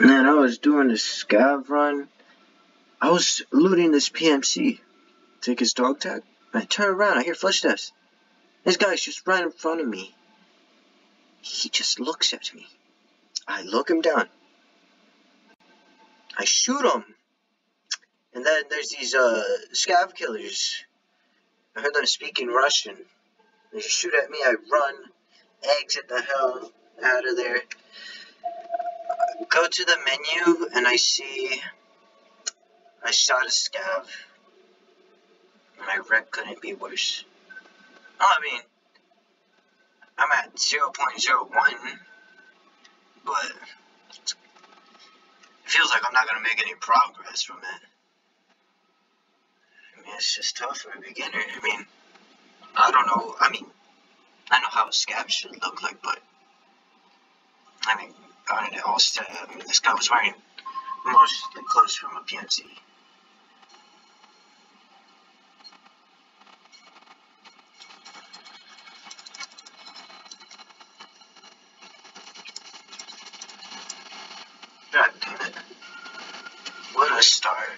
Then I was doing the scav run. I was looting this PMC. Take his dog tag. I turn around, I hear footsteps. This guy's just right in front of me. He just looks at me. I look him down. I shoot him. And then there's these uh, scav killers. I heard them speaking Russian. They just shoot at me. I run, exit the hell out of there. Go to the menu, and I see I shot a scav. My rep couldn't be worse. Oh, I mean, I'm at 0.01, but it feels like I'm not going to make any progress from it. I mean, it's just tough for a beginner. I mean, I don't know. I mean, I know how a scav should look like, but I mean, got it. I mean, this guy was wearing mostly clothes from a PMC. God damn it. What a start.